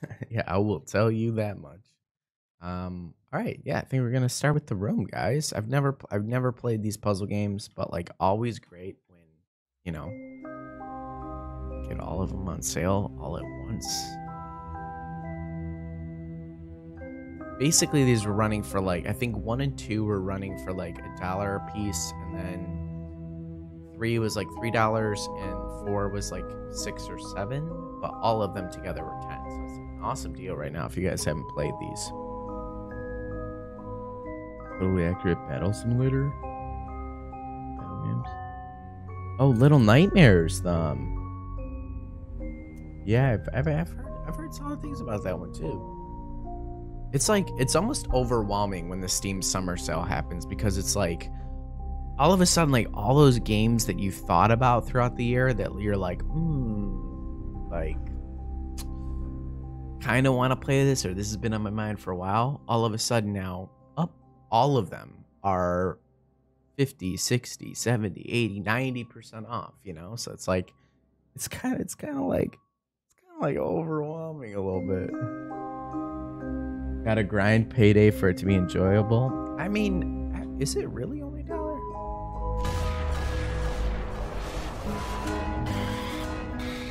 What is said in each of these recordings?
yeah, I will tell you that much. Um, all right, yeah, I think we're gonna start with the room, guys. I've never, I've never played these puzzle games, but like always great when, you know, get all of them on sale all at once. Basically, these were running for like I think one and two were running for like a dollar a piece, and then three was like three dollars, and four was like six or seven. But all of them together were ten. Awesome deal right now if you guys haven't played these. Totally accurate battle simulator. Battle games. Oh, Little Nightmares. Um. Yeah, I've, I've, I've heard I've heard solid things about that one too. It's like it's almost overwhelming when the Steam Summer Sale happens because it's like all of a sudden like all those games that you've thought about throughout the year that you're like, hmm, kind of want to play this or this has been on my mind for a while. All of a sudden now, up all of them are 50, 60, 70, 80, 90% off, you know? So it's like it's kind of it's kind of like it's kind of like overwhelming a little bit. Gotta grind payday for it to be enjoyable. I mean, is it really only dollar?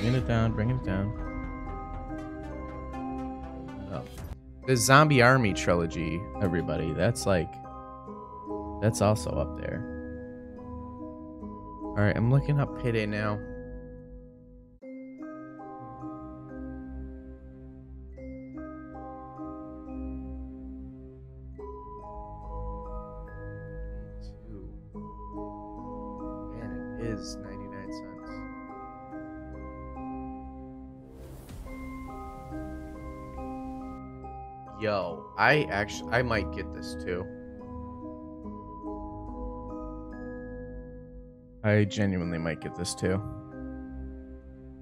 Bring it down, bring it down. Oh. The Zombie Army trilogy, everybody. That's like, that's also up there. All right, I'm looking up payday now. Yo, I actually, I might get this too. I genuinely might get this too.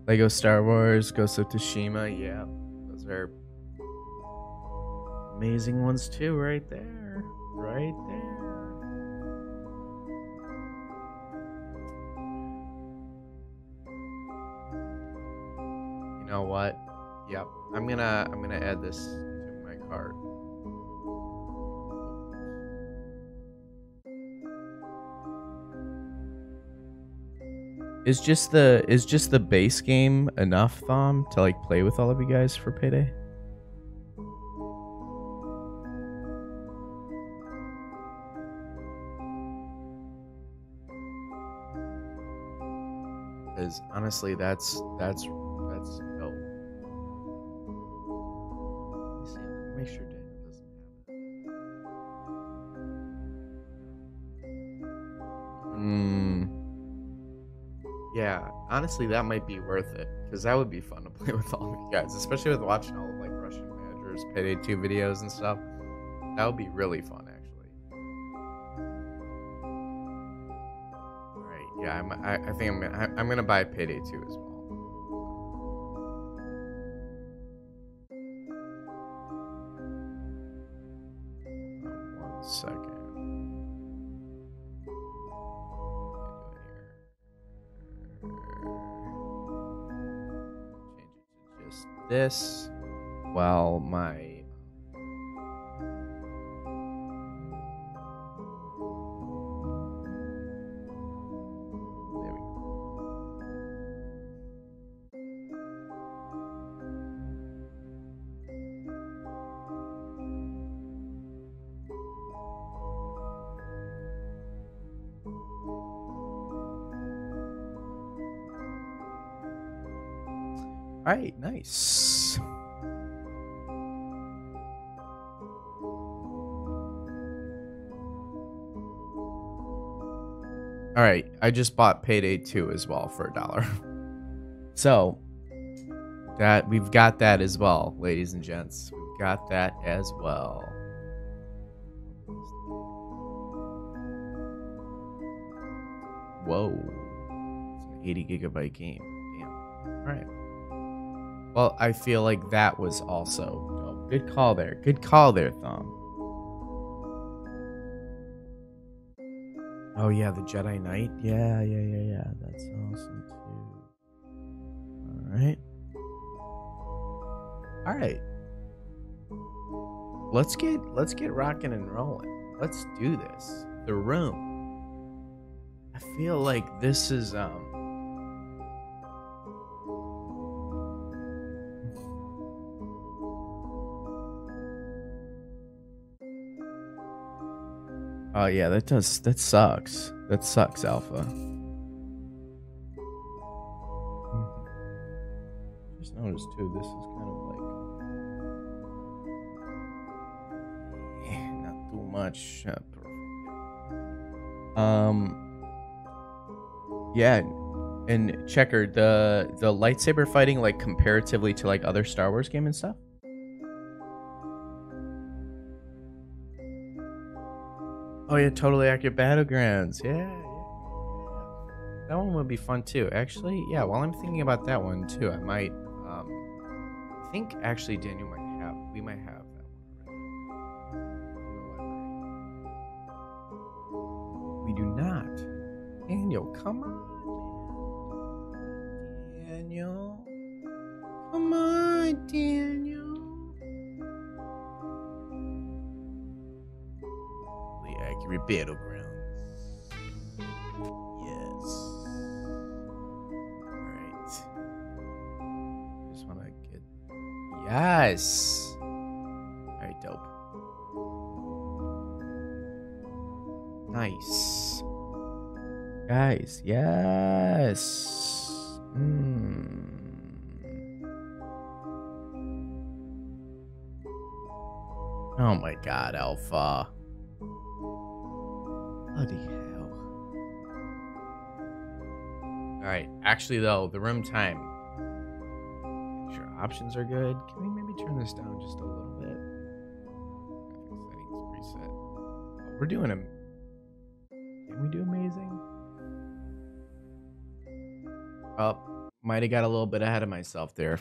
Lego Star Wars, Ghost of Tsushima, yeah, those are amazing ones too, right there, right there. You know what? Yep, I'm gonna I'm gonna add this Is just the is just the base game enough, Thom, to like play with all of you guys for payday? Because honestly, that's that's honestly, that might be worth it because that would be fun to play with all of you guys, especially with watching all of like Russian managers Payday Two videos and stuff. That would be really fun, actually. All right, yeah, I'm, I, I think I'm gonna I, I'm gonna buy Payday Two as well. This. While my right, nice. All right, I just bought Payday 2 as well for a dollar. So, that we've got that as well, ladies and gents. We've got that as well. Whoa. It's an 80 gigabyte game. Damn. All right. Well, I feel like that was also dope. Good call there. Good call there, Thom. Oh yeah, the Jedi Knight. Yeah, yeah, yeah, yeah. That's awesome too. All right. All right. Let's get let's get rocking and rolling. Let's do this. The room. I feel like this is um Oh yeah, that does that sucks. That sucks, Alpha. Just noticed too, this is kind of like eh, not too much. Uh. Um Yeah, and checker the the lightsaber fighting like comparatively to like other Star Wars game and stuff. Oh yeah, totally accurate battlegrounds. Yeah, yeah. That one would be fun too. Actually, yeah. While I'm thinking about that one too, I might. Um, I think actually Daniel might have. We might have that one. We do not. Daniel, come on. Daniel, come on, Daniel. Accurate battlegrounds. Yes. Alright. Just wanna get Yes. Alright, dope. Nice. Guys, yes. Hmm. Oh my god, Alpha. Bloody hell. Alright, actually though, the room time. Make sure options are good. Can we maybe turn this down just a little bit? Settings preset. Oh, we're doing a Can we do amazing? Oh, might have got a little bit ahead of myself there.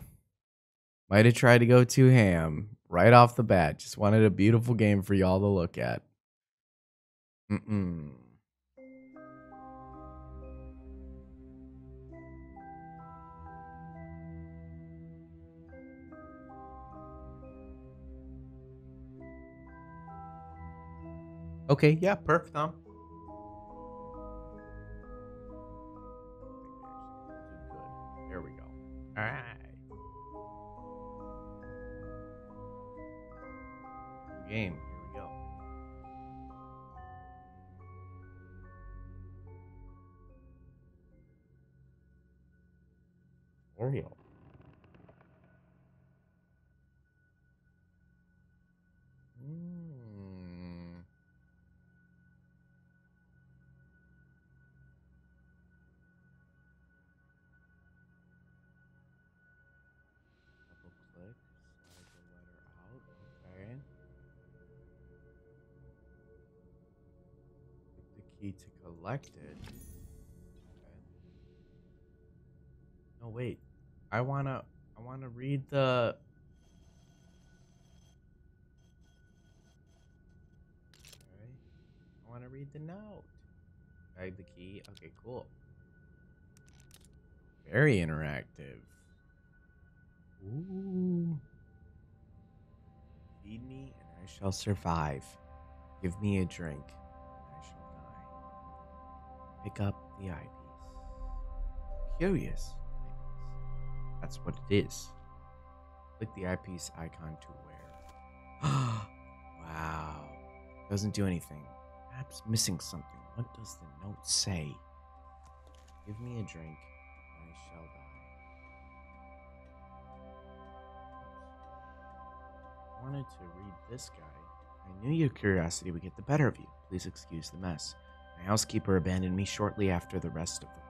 Might have tried to go too ham right off the bat. Just wanted a beautiful game for y'all to look at. Mm-mm. Okay, yeah, perfect, Tom. There we go. All right. Game. Mm. Double click, slide the letter out. Okay. The key to collect it. Okay. No, wait. I wanna, I wanna read the. I wanna read the note. Guide the key. Okay, cool. Very interactive. Ooh. Feed me and I shall survive. Give me a drink and I shall die. Pick up the eyepiece. Curious. That's what it is. Click the eyepiece icon to wear. wow. Doesn't do anything. Perhaps missing something. What does the note say? Give me a drink and I shall die. I wanted to read this guy. I knew your curiosity would get the better of you. Please excuse the mess. My housekeeper abandoned me shortly after the rest of. The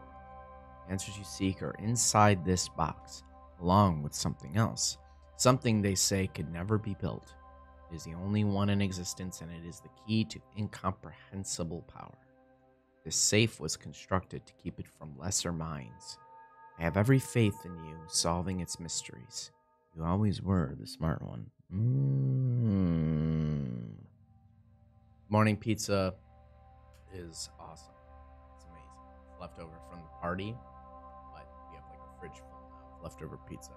answers you seek are inside this box, along with something else. Something they say could never be built. It is the only one in existence, and it is the key to incomprehensible power. This safe was constructed to keep it from lesser minds. I have every faith in you solving its mysteries. You always were the smart one. Mm. Morning pizza is awesome. It's amazing. It's leftover from the party, fridge full of leftover pizza.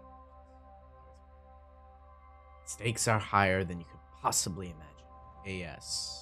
Stakes are higher than you could possibly imagine. AS.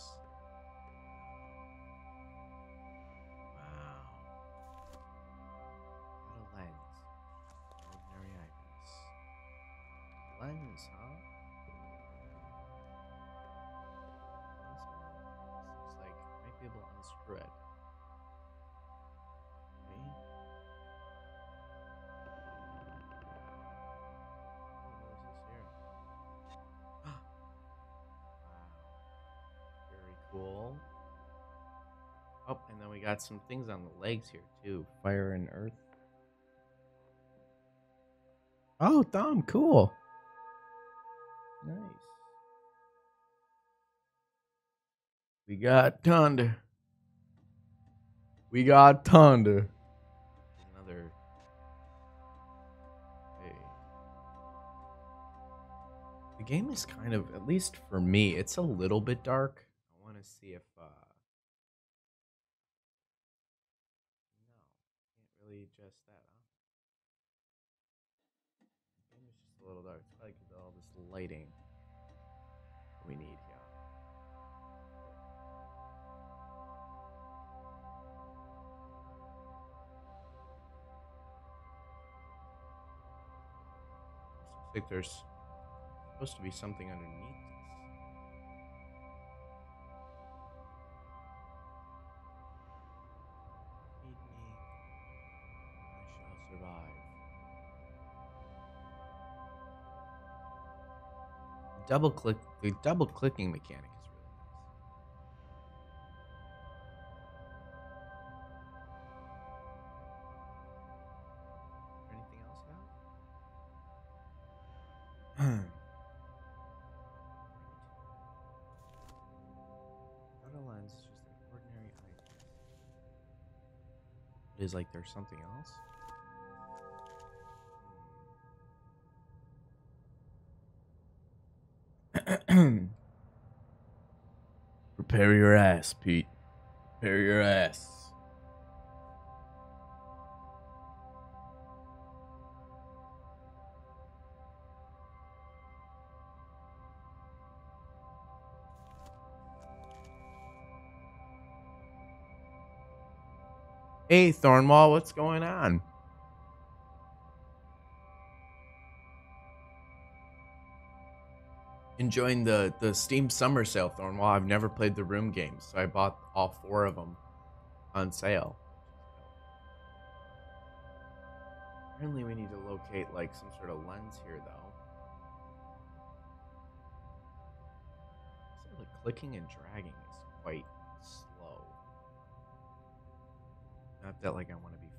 We got some things on the legs here too. Fire and earth. Oh, Dom, cool. Nice. We got thunder. We got thunder. Another. Hey. The game is kind of, at least for me, it's a little bit dark. I want to see if. uh No, adjust that, huh? Game is just a little dark. It's probably because all this lighting we need here. Looks like there's supposed to be something underneath double click, the double clicking mechanic is really nice. Anything else out? Not a lens, just an ordinary item. It is like there's something else. Prepare your ass, Pete. Prepare your ass. Hey, Thornwall, what's going on? Enjoying the the Steam Summer Sale, Thornwall. I've never played the room games, so I bought all four of them on sale. Apparently, we need to locate like some sort of lens here, though. So the clicking and dragging is quite slow. Not that like I want to be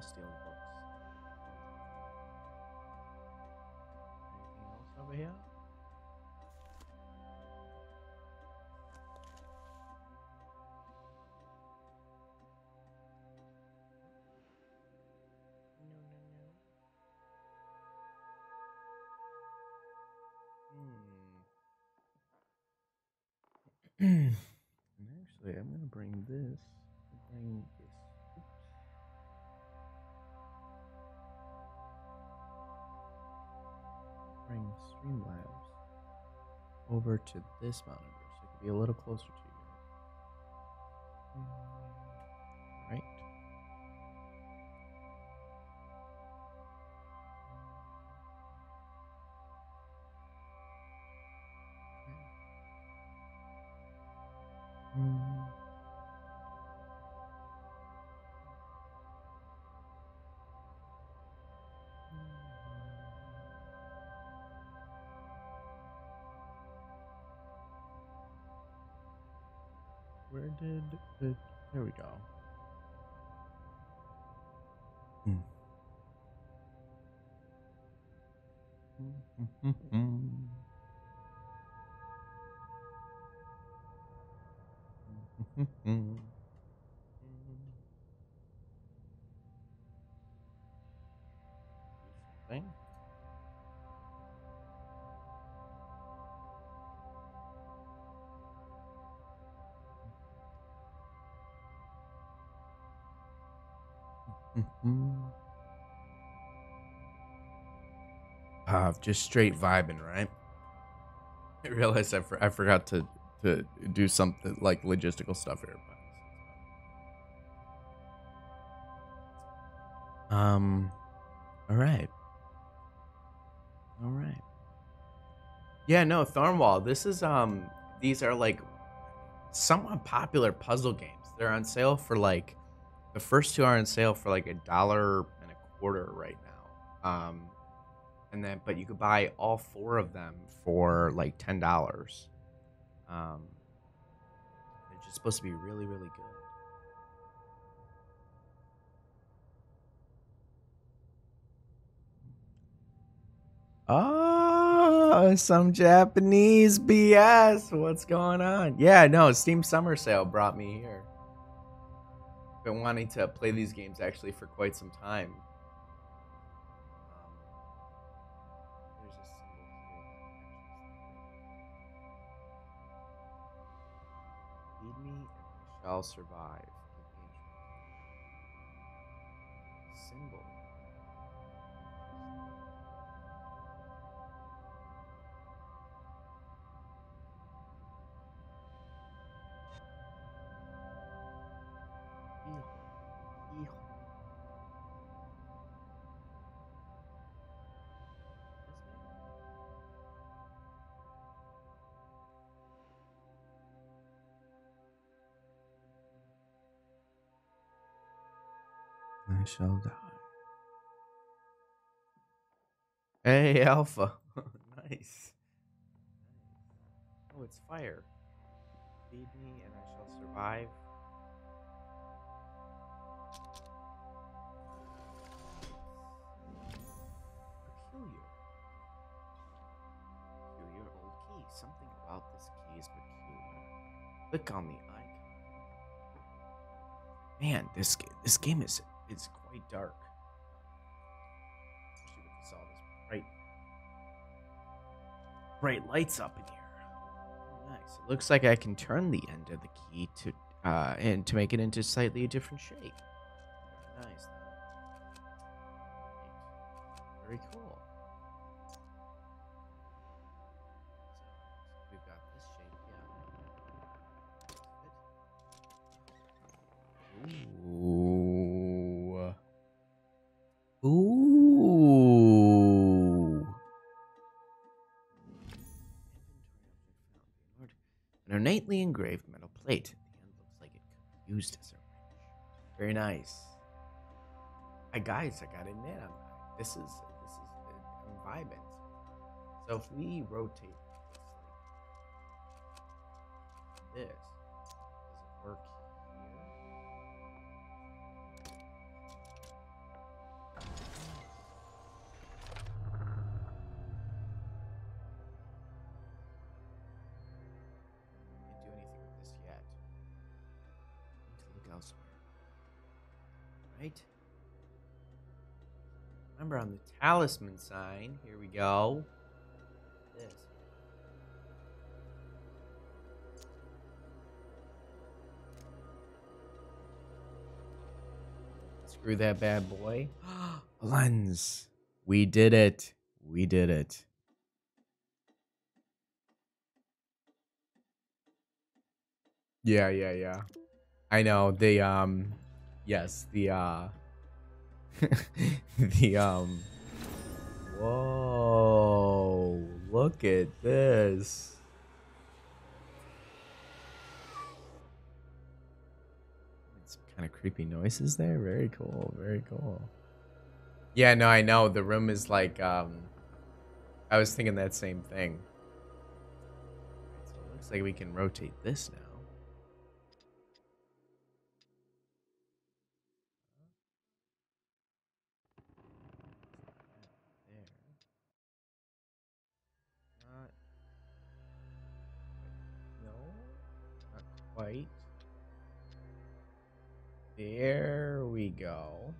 Old books. Anything else over here? No, no, no. Hmm. and actually, I'm gonna bring this. Bring Streamlabs over to this monitor so it can be a little closer to you guys. Where did it? There we go. Hmm. Thing. Uh, just straight vibing, right? I realized I, for- I forgot to to do something like logistical stuff here. Um, all right, all right. Yeah, no, Thornwall. This is um, these are like somewhat popular puzzle games. They're on sale for like the first two are on sale for like a dollar and a quarter right now. Um, and then but you could buy all four of them for like ten dollars. Um, they're just supposed to be really, really good. Oh, some Japanese BS. What's going on? Yeah, no, Steam Summer Sale brought me here. Been wanting to play these games actually for quite some time. Um. Feed me and I shall survive. Symbol. I shall die. Hey, Alpha. nice. Oh, it's fire. Feed me and I shall survive. Peculiar. Peculiar old key. Something about this key is peculiar. Click on the icon. Man, this this game is is quite dark. Especially with all this bright bright lights up in here. Nice. It looks like I can turn the end of the key to uh and to make it into slightly a different shape. Very nice. Very cool. An ornately engraved metal plate. The end looks like it could be used as a wrench. Very nice. I guys, I gotta admit, I'm, this is this is I'm vibing. So if we rotate this like this, Right? Remember on the talisman sign, here we go. This. Screw that bad boy. A lens. We did it. We did it. Yeah, yeah, yeah. I know. They um yes, the uh the um Whoa, look at this. Some kind of creepy noises there. Very cool. Very cool. Yeah, no, I know. The room is like um I was thinking that same thing. So it looks like we can rotate this now. Right. There we go.